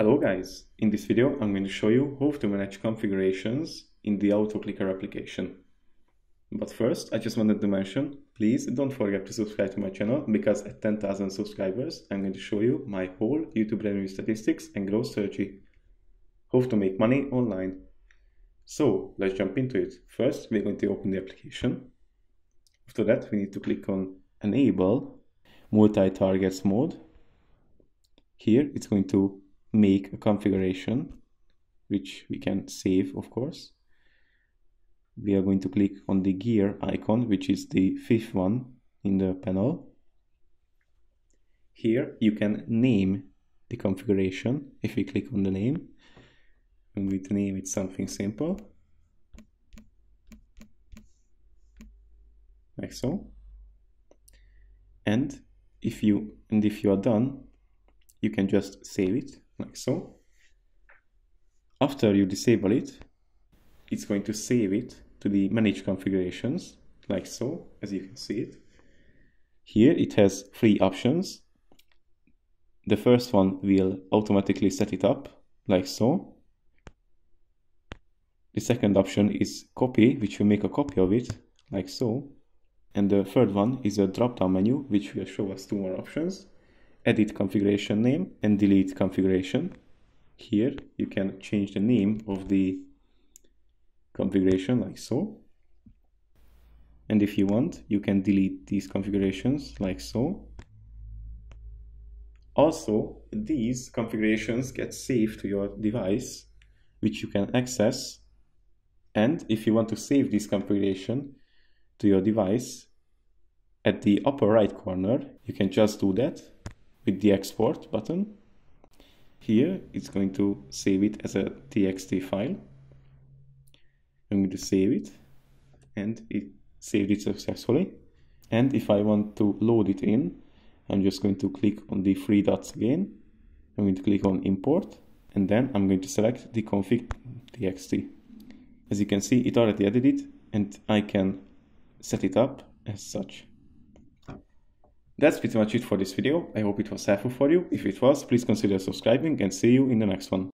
Hello guys, in this video I'm going to show you how to manage configurations in the AutoClicker application. But first I just wanted to mention, please don't forget to subscribe to my channel because at 10,000 subscribers I'm going to show you my whole YouTube revenue statistics and growth strategy. How to make money online. So let's jump into it. First we're going to open the application. After that we need to click on enable multi-targets mode. Here it's going to make a configuration which we can save of course. We are going to click on the gear icon which is the fifth one in the panel. Here you can name the configuration if we click on the name. I'm going to name it something simple. Like so. And if you and if you are done you can just save it like so. After you disable it, it's going to save it to the manage configurations like so, as you can see it. Here it has three options. The first one will automatically set it up like so. The second option is copy, which will make a copy of it like so. And the third one is a drop-down menu, which will show us two more options edit configuration name and delete configuration. Here you can change the name of the configuration like so. And if you want, you can delete these configurations like so. Also, these configurations get saved to your device, which you can access. And if you want to save this configuration to your device, at the upper right corner, you can just do that with the export button. Here it's going to save it as a txt file. I'm going to save it and it saved it successfully. And if I want to load it in, I'm just going to click on the three dots again. I'm going to click on import and then I'm going to select the config txt. As you can see, it already added it and I can set it up as such. That's pretty much it for this video. I hope it was helpful for you. If it was, please consider subscribing and see you in the next one.